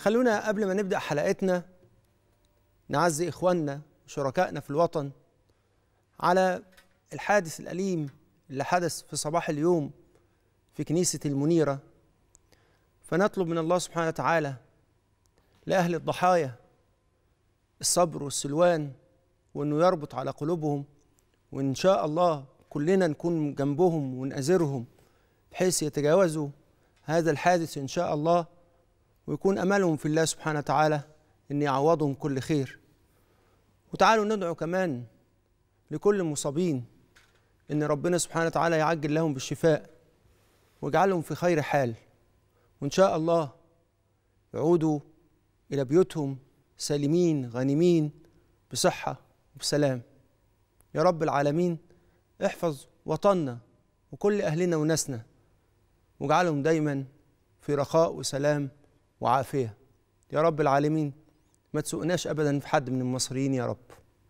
خلونا قبل ما نبدأ حلقتنا نعزي إخواننا وشركائنا في الوطن على الحادث الأليم اللي حدث في صباح اليوم في كنيسة المنيرة. فنطلب من الله سبحانه وتعالى لأهل الضحايا الصبر والسلوان وأنه يربط على قلوبهم وإن شاء الله كلنا نكون جنبهم ونأزرهم بحيث يتجاوزوا هذا الحادث إن شاء الله. ويكون أملهم في الله سبحانه وتعالى أن يعوضهم كل خير. وتعالوا ندعو كمان لكل المصابين أن ربنا سبحانه وتعالى يعجل لهم بالشفاء ويجعلهم في خير حال. وإن شاء الله يعودوا إلى بيوتهم سالمين غانمين بصحة وبسلام. يا رب العالمين احفظ وطننا وكل أهلنا وناسنا واجعلهم دايما في رخاء وسلام وعافية. يا رب العالمين ما تسوقناش أبدا في حد من المصريين يا رب.